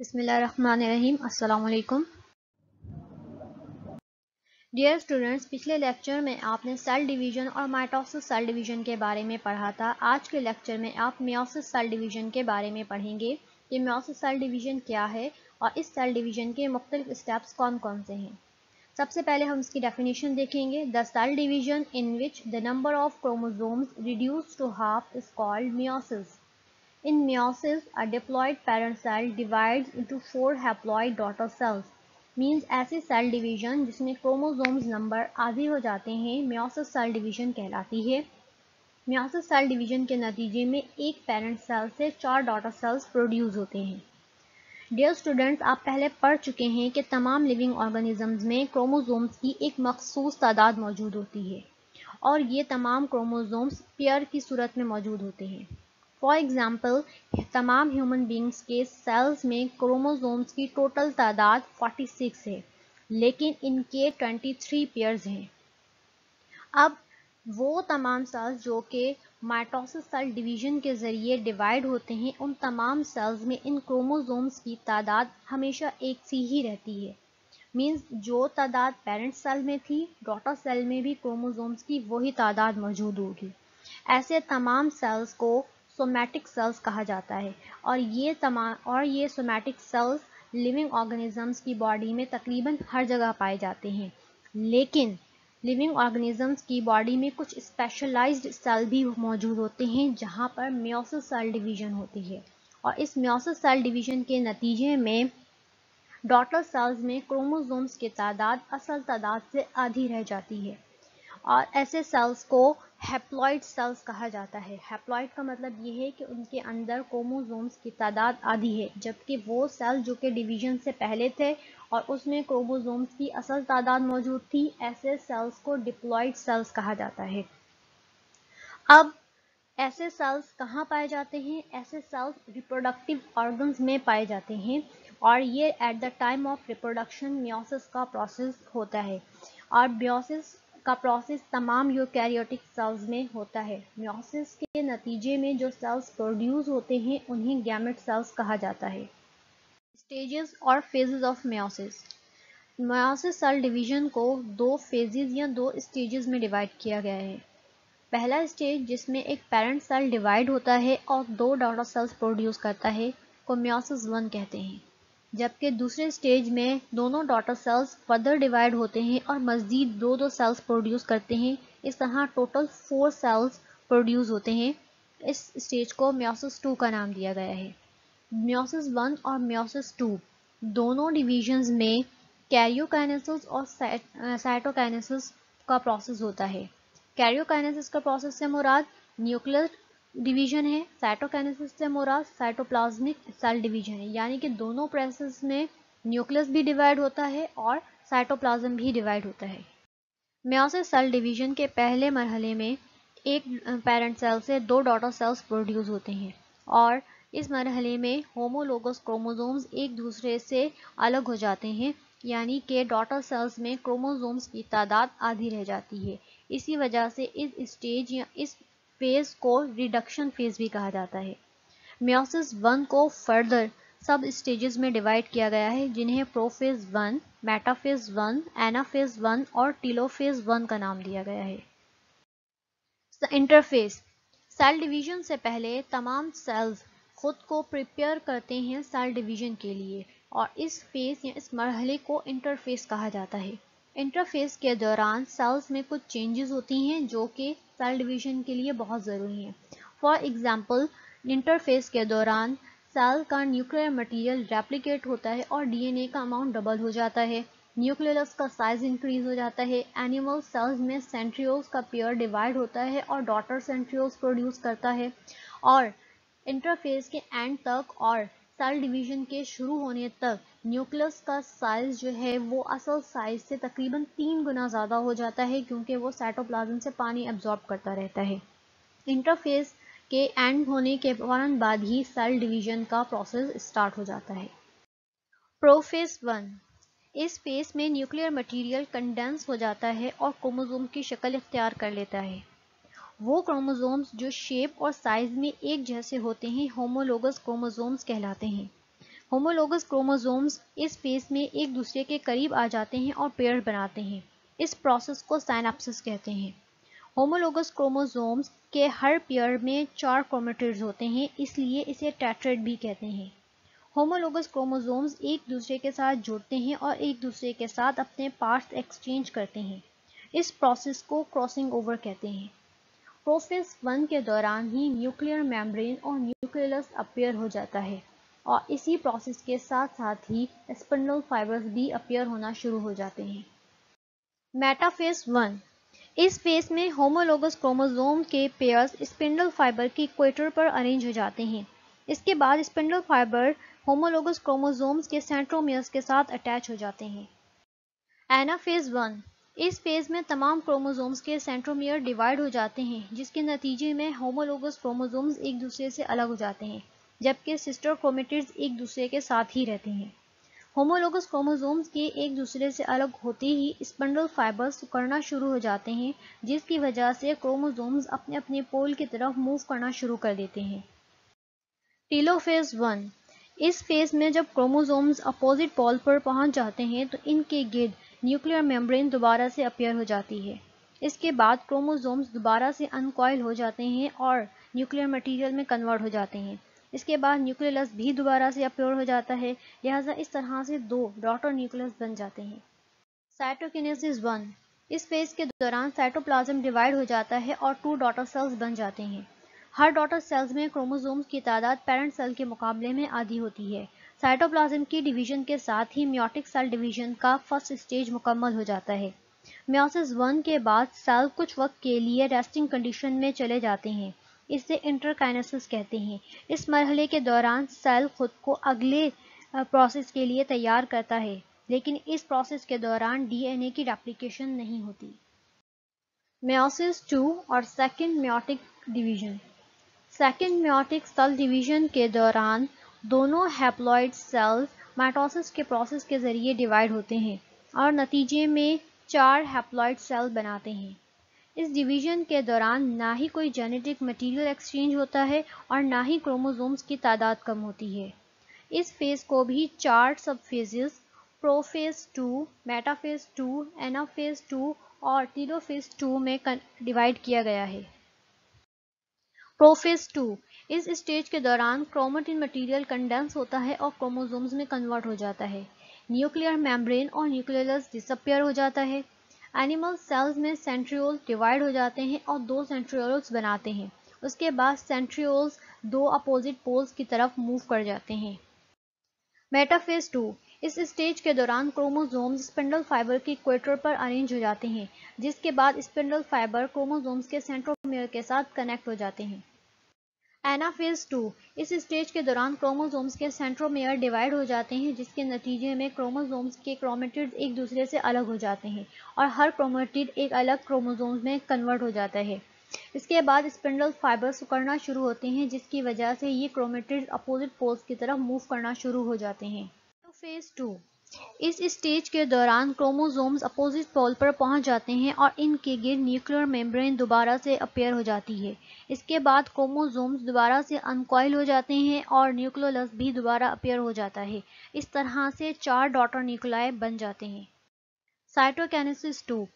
वालेकुम dear students पिछले lecture में आपने सेल डिवीज़न और माइटोसिस सेल डिवीज़न के बारे में पढ़ा था। आज के लेक्चर में आप मियोसिस सेल डिवीज़न के बारे में पढ़ेंगे। कि मियोसिस सेल डिवीज़न क्या है और इस सेल डिवीज़न के मुख्तलिफ़ स्टेप्स कौन कौन से हैं? सबसे पहले हम इसकी डेफिनेशन देखेंगे। The cell division in which the number of chromosomes reduce to half is called meiosis In meiosis, a diploid parent cell divides into four haploid daughter cells. Means ऐसे सेल डिवीज़न जिसमें chromosomes number आधे हो जाते हैं meiosis cell division कहलाती है। Meiosis cell division के नतीजे में एक पेरेंट सेल से चार डॉटर सेल्स प्रोड्यूस होते हैं। डियर स्टूडेंट्स आप पहले पढ़ चुके हैं कि तमाम लिविंग ऑर्गेनिजम्स में क्रोमोसोम्स की एक मखसूस तादाद मौजूद होती है। और ये तमाम क्रोमोसोम्स पेयर की सूरत में मौजूद होते हैं। फॉर एग्ज़ाम्पल तमाम ह्यूमन बींग्स के सेल्स में क्रोमोसोम्स की टोटल तादाद 46 है, लेकिन इनके 23 पेयर्स हैं। अब वो तमाम सेल्स जो कि माइटोसिस सेल डिवीज़न के ज़रिए डिवाइड होते हैं, उन तमाम सेल्स में इन क्रोमोजोम्स की तादाद हमेशा एक सी ही रहती है। मींस जो तादाद पेरेंट सेल में थी डॉटर सेल में भी क्रोमोजोम्स की वही तादाद मौजूद होगी। ऐसे तमाम सेल्स को सोमैटिक सेल्स कहा जाता है। और ये तमाम और ये सोमैटिक सेल्स लिविंग ऑर्गेनिजम्स की बॉडी में तकरीबन हर जगह पाए जाते हैं। लेकिन लिविंग ऑर्गेनिजम्स की बॉडी में कुछ स्पेशलाइज्ड सेल भी मौजूद होते हैं, जहाँ पर म्योसिस सेल डिवीज़न होती है। और इस म्योसिस सेल डिवीज़न के नतीजे में डॉटर सेल्स में क्रोमोसोम्स की तादाद, असल तादाद से आधी रह जाती है। और ऐसे सेल्स को हैप्लॉइड सेल्स कहा जाता है। हैप्लॉइड का मतलब ये है कि उनके अंदर क्रोमोसोम्स की तादाद आधी है, जबकि वो सेल जो कि डिवीज़न से पहले थे और उसमें क्रोमोसोम्स की असल तादाद मौजूद थी, ऐसे सेल्स को डिप्लॉइड सेल्स कहा जाता है। अब ऐसे सेल्स कहाँ पाए जाते हैं? ऐसे सेल्स रिप्रोडक्टिव ऑर्गन्स में पाए जाते हैं और ये at the time of reproduction meiosis का प्रोसेस होता है। और म्योसिस का प्रोसेस तमाम यूकैरियोटिक सेल्स में होता है। म्योसिस के नतीजे में जो सेल्स प्रोड्यूस होते हैं, उन्हें गैमेट सेल्स कहा जाता है। स्टेजेस और phases of meiosis meiosis cell division को दो फेजेस या दो स्टेजेस में डिवाइड किया गया है। पहला स्टेज जिसमें एक पेरेंट सेल डिवाइड होता है और दो डॉटर सेल्स प्रोड्यूस करता है, को म्योसिस वन कहते हैं। जबकि दूसरे स्टेज में दोनों डॉटर सेल्स फर्दर डिवाइड होते हैं और मज़ीद दो दो सेल्स प्रोड्यूस करते हैं। इस तरह टोटल फोर सेल्स प्रोड्यूस होते हैं। इस स्टेज को म्योसिस टू का नाम दिया गया है। म्योसिस वन और म्योसिस टू दोनों डिविजन्स में कैरियोकाइनेसिस और साइटोकाइनेसिस का प्रोसेस होता है। कैरियोकाइनेसिस का प्रोसेस से मुराद न्यूक्लियर डिवीज़न है साइटोकाइनेसिस से मोरा साइटोप्लाज्मिक सेल डिवीज़न है। यानी कि दोनों प्रोसेस में न्यूक्लियस भी डिवाइड होता है और साइटोप्लाज्म भी डिवाइड होता है। म्योसिस सेल डिवीज़न के पहले मरहले में एक पेरेंट सेल से दो डॉटर सेल्स प्रोड्यूस होते हैं और इस मरहले में होमोलोगस क्रोमोसोम्स एक दूसरे से अलग हो जाते हैं। यानी कि डॉटर सेल्स में क्रोमोजोम्स की तादाद आधी रह जाती है। इसी वजह से इस स्टेज या इस फ़ेज़ को रिडक्शन फ़ेज़ भी कहा जाता है। म्योसिस वन को फर्दर सब स्टेजेस में डिवाइड किया गया है, जिन्हें prophase one metaphase one anaphase one और टीलोफेज वन का नाम दिया गया है। इंटरफेस सेल डिवीज़न से पहले तमाम सेल्स खुद को प्रिपेयर करते हैं सेल डिवीज़न के लिए, और इस फ़ेज़ या इस मरहले को इंटरफेस कहा जाता है। इंटरफेस के दौरान सेल्स में कुछ चेंजेस होती हैं जो कि सेल डिवीज़न के लिए बहुत ज़रूरी है। फॉर एग्ज़ाम्पल इंटरफेस के दौरान सेल का न्यूक्लियर मटेरियल रेप्लिकेट होता है और डीएनए का अमाउंट डबल हो जाता है। न्यूक्लियस का साइज़ इंक्रीज हो जाता है। एनिमल सेल्स में सेंट्रियोल्स का पेयर डिवाइड होता है और डॉटर सेंट्रियोल्स प्रोड्यूस करता है। और इंटरफेस के एंड तक और सेल डिवीज़न के शुरू होने तक न्यूक्लियस का साइज़ जो है वो असल साइज़ से तकरीबन तीन गुना ज़्यादा हो जाता है क्योंकि वो साइटोप्लाज्म से पानी एब्जॉर्ब करता रहता है। इंटरफेस के एंड होने के फ़ौरन बाद ही सेल डिवीज़न का प्रोसेस स्टार्ट हो जाता है। प्रोफेस वन इस फेस में न्यूक्लियर मटेरियल कंडेंस हो जाता है और क्रोमोसोम की शक्ल इख्तियार कर लेता है। वो क्रोमोसोम्स जो शेप और साइज़ में एक जैसे होते हैं होमोलोगस क्रोमोसोम्स कहलाते हैं। होमोलोगस क्रोमोसोम्स इस फेस में एक दूसरे के करीब आ जाते हैं और पेयर बनाते हैं। इस प्रोसेस को साइनाप्सिस कहते हैं। होमोलोगस क्रोमोसोम्स के हर पेयर में चार क्रोमेटिड्स होते हैं, इसलिए इसे टेट्रेड भी कहते हैं। होमोलोगस क्रोमोसोम्स एक दूसरे के साथ जुड़ते हैं और एक दूसरे के साथ अपने पार्ट्स एक्सचेंज करते हैं। इस प्रोसेस को क्रॉसिंग ओवर कहते हैं। प्रोफेस वन के दौरान ही न्यूक्लियर मेम्ब्रेन और न्यूक्लियस अपेयर हो जाता है और इसी प्रोसेस के साथ साथ ही स्पिंडल फाइबर्स भी अपेयर होना शुरू हो जाते हैं। Metaphase one. इस फेस में होमोलोगस क्रोमोसोम के पेयर्स स्पिंडल फाइबर की इक्वेटर पर अरेंज हो जाते हैं। इसके बाद स्पिंडल फाइबर होमोलोगस क्रोमोसोम्स के सेंट्रोमियर्स के साथ अटैच हो जाते हैं। Anaphase one. इस फ़ेज़ में तमाम क्रोमोसोम्स के सेंट्रोमियर डिवाइड हो जाते हैं, जिसके नतीजे में होमोलोगस क्रोमोसोम्स एक दूसरे से अलग हो जाते हैं, जबकि सिस्टर क्रोमेटिड्स एक दूसरे के साथ ही रहते हैं। होमोलोगस क्रोमोसोम्स के एक दूसरे से अलग होते ही स्पंडल फाइबर्स करना शुरू हो जाते हैं, जिसकी वजह से क्रोमोसोम्स अपने अपने पोल की तरफ़ मूव करना शुरू कर देते हैं। टीलोफेज वन इस फ़ेज़ में जब क्रोमोसोम्स अपोजिट पोल पर पहुँच जाते हैं तो इनके गिर्द न्यूक्लियर मेम्ब्रेन दोबारा से अपेयर हो जाती है। इसके बाद क्रोमोसोम्स दोबारा से अनकॉयल हो जाते हैं और न्यूक्लियर मटेरियल में कन्वर्ट हो जाते हैं। इसके बाद न्यूक्लियस भी दोबारा से अप्योर हो जाता है। लिहाजा इस तरह से दो डॉटर न्यूक्लियस बन जाते हैं। Cytokinesis one. इस फ़ेज़ के दौरान साइटोप्लाज्म डिवाइड हो जाता है और टू डॉटर सेल्स बन जाते हैं। हर डॉटर सेल्स में क्रोमोसोम्स की तादाद पेरेंट सेल के मुकाबले में आधी होती है। साइटोप्लाज्म की डिवीज़न के साथ ही म्योटिक सेल डिवीज़न का फ़र्स्ट स्टेज मुकम्मल हो जाता है। म्योसिस वन के बाद सेल कुछ वक्त के लिए रेस्टिंग कंडीशन में चले जाते हैं, इसे इंटरकाइनेसिस कहते हैं। इस मरहले के दौरान सेल खुद को अगले प्रोसेस के लिए तैयार करता है, लेकिन इस प्रोसेस के दौरान डीएनए की रेप्लिकेशन नहीं होती। म्योसिस टू और second meiotic division. Second meiotic cell division के दौरान दोनों हैप्लॉइड सेल्स माइटोसिस के प्रोसेस के ज़रिए डिवाइड होते हैं और नतीजे में चार हैप्लॉइड सेल बनाते हैं। इस डिवीज़न के दौरान ना ही कोई जेनेटिक मटेरियल एक्सचेंज होता है और ना ही क्रोमोसोम्स की तादाद कम होती है। इस फ़ेज़ को भी चार subphases prophase two metaphase two anaphase two और टीलोफेज टू में डिवाइड किया गया है। प्रोफेज टू इस स्टेज के दौरान क्रोमेटिन मटेरियल कंडेंस होता है और क्रोमोसोम्स में कन्वर्ट हो जाता है। न्यूक्लियर मेम्ब्रेन और न्यूक्लियस डिसअपियर हो जाता है। एनिमल सेल्स में सेंट्रियोल डिवाइड हो जाते हैं और दो सेंट्रियोल्स बनाते हैं। उसके बाद सेंट्रियोल्स दो अपोजिट पोल्स की तरफ़ मूव कर जाते हैं। मेटाफेज टू इस स्टेज के दौरान क्रोमोसोम्स स्पिंडल फाइबर के इक्वेटर पर अरेंज हो जाते हैं, जिसके बाद स्पिंडल फाइबर क्रोमोसोम्स के सेंट्रोमियर के साथ कनेक्ट हो जाते हैं। एनाफेज टू इस स्टेज के दौरान क्रोमोसोम्स के सेंट्रोमेयर डिवाइड हो जाते हैं, जिसके नतीजे में क्रोमोसोम्स के क्रोमेटिड एक दूसरे से अलग हो जाते हैं और हर क्रोमेटिड एक अलग क्रोमोसोम्स में कन्वर्ट हो जाता है। इसके बाद स्पिंडल फाइबर सुकड़ना शुरू होते हैं, जिसकी वजह से ये क्रोमेटिड अपोजिट पोल्स की तरफ़ मूव करना शुरू हो जाते हैं। फ़ेज़ टू इस स्टेज के दौरान क्रोमोसोम्स अपोजिट पोल पर पहुँच जाते हैं और इनके गिर न्यूक्लियर मेम्ब्रेन दोबारा से अपेयर हो जाती है। इसके बाद क्रोमोसोम्स दोबारा से अनकॉयल हो जाते हैं और न्यूक्लियोलस भी दोबारा अपेयर हो जाता है। इस तरह से चार डॉटर न्यूक्लियाई बन जाते हैं। साइटोकैनेसिस टू।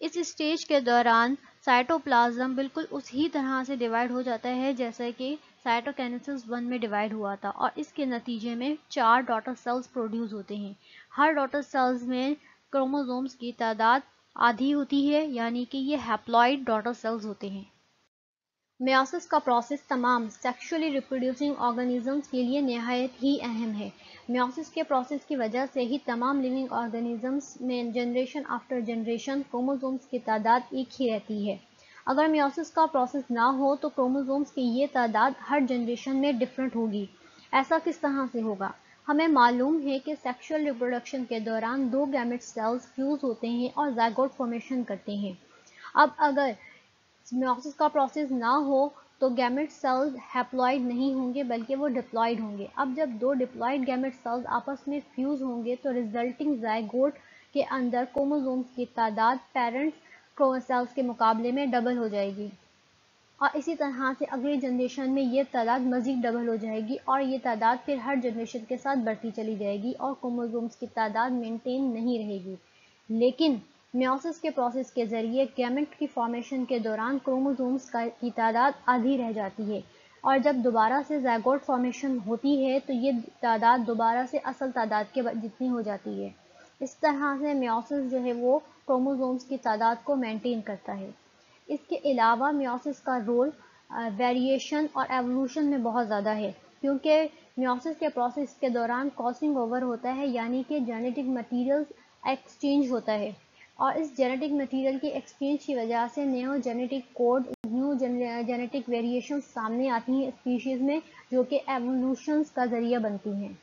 इस स्टेज के दौरान साइटोप्लाज्म बिल्कुल उसी तरह से डिवाइड हो जाता है, जैसे कि साइटोकैनेसिस वन में डिवाइड हुआ था और इसके नतीजे में चार डॉटर सेल्स प्रोड्यूस होते हैं। हर डॉटर सेल्स में क्रोमोसोम्स की तादाद आधी होती है, यानी कि ये हैप्लॉइड डॉटर सेल्स होते हैं। म्यासिस का प्रोसेस तमाम सेक्सुअली रिप्रोड्यूसिंग ऑर्गेनिजम्स के लिए नहायत ही अहम है। म्यासिस के प्रोसेस की वजह से ही तमाम लिविंग ऑर्गेनिजम्स में जनरेशन आफ्टर जनरेशन क्रोमोसोम्स की तादाद एक ही रहती है। अगर म्यासिस का प्रोसेस ना हो तो क्रोमोसोम्स की ये तादाद हर जनरेशन में डिफरेंट होगी। ऐसा किस तरह से होगा? हमें मालूम है कि सेक्सुअल रिप्रोडक्शन के दौरान दो गैमेट सेल्स फ्यूज होते हैं और जैगोट फॉर्मेशन करते हैं। अब अगर म्योसिस का प्रोसेस ना हो तो गैमेट सेल्स हैप्लॉइड नहीं होंगे, बल्कि वो डिप्लॉइड होंगे। अब जब दो डिप्लॉइड गैमेट सेल्स आपस में फ्यूज होंगे तो रिजल्टिंग जायगोट के अंदर क्रोमोसोम्स की तादाद पेरेंट्स सेल्स के मुकाबले में डबल हो जाएगी। और इसी तरह से अगली जनरेशन में ये तादाद मज़ीद डबल हो जाएगी और ये तादाद फिर हर जनरेशन के साथ बढ़ती चली जाएगी और क्रोमोसोम्स की तादाद मेंटेन नहीं रहेगी। लेकिन म्योसिस के प्रोसेस के ज़रिए गैमेट की फॉर्मेशन के दौरान क्रोमोसोम्स की तादाद आधी रह जाती है। और जब दोबारा से जैगोट फॉर्मेशन होती है तो ये तादाद दोबारा से असल तादाद के जितनी हो जाती है। इस तरह से म्योसिस जो है वो क्रोमोसोम्स की तादाद को मेंटेन करता है। इसके अलावा म्योसिस का रोल वेरिएशन और एवोल्यूशन में बहुत ज़्यादा है, क्योंकि म्योसिस के प्रोसेस के दौरान क्रॉसिंग ओवर होता है, यानी कि जेनेटिक मटेरियल्स एक्सचेंज होता है। और इस जेनेटिक मटेरियल की एक्सचेंज की वजह से new genetic code new genetic variation सामने आती हैं स्पीशीज़ में, जो कि एवोल्यूशन का ज़रिया बनती हैं।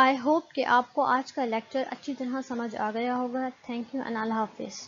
आई होप कि आपको आज का लेक्चर अच्छी तरह समझ आ गया होगा। थैंक यू एंड अल्लाह हाफिज़